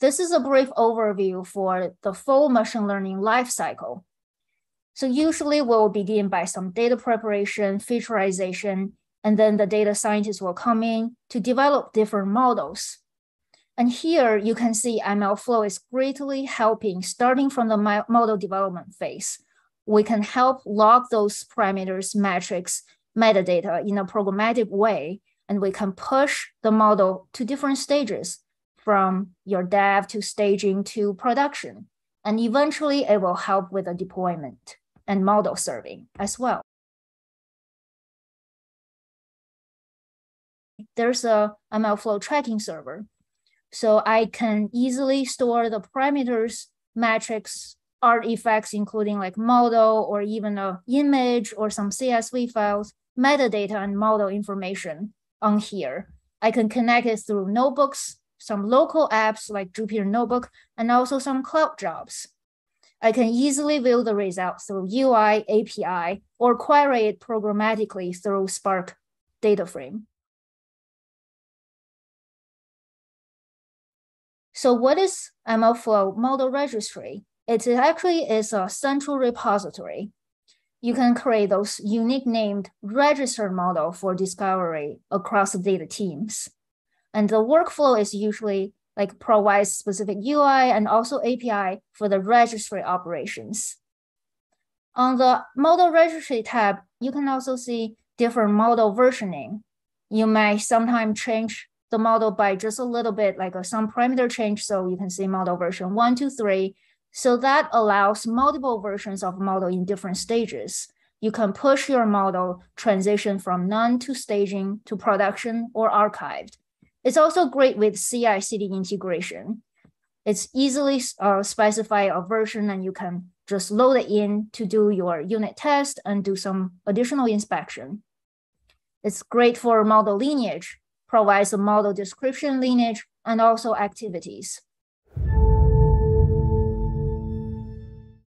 This is a brief overview for the full machine learning lifecycle. So usually we'll begin by some data preparation, featureization, and then the data scientists will come in to develop different models. And here you can see MLflow is greatly helping starting from the model development phase. We can help log those parameters, metrics, metadata in a programmatic way, and we can push the model to different stages from your dev to staging to production. And eventually it will help with the deployment and model serving as well. There's a MLflow tracking server. So I can easily store the parameters, metrics, artifacts, including like model or even a image or some CSV files, metadata and model information on here. I can connect it through notebooks, some local apps like Jupyter Notebook, and also some cloud jobs. I can easily view the results through UI, API, or query it programmatically through Spark data frame. So what is MLflow model registry? It actually is a central repository. You can create those unique named registered model for discovery across the data teams. And the workflow is usually like provides specific UI and also API for the registry operations. On the model registry tab, you can also see different model versioning. You may sometimes change the model by just a little bit, like uh, some parameter change. So you can see model version one, two, three. So that allows multiple versions of model in different stages. You can push your model transition from none to staging to production or archived. It's also great with CI CD integration. It's easily uh, specify a version and you can just load it in to do your unit test and do some additional inspection. It's great for model lineage, provides a model description lineage and also activities.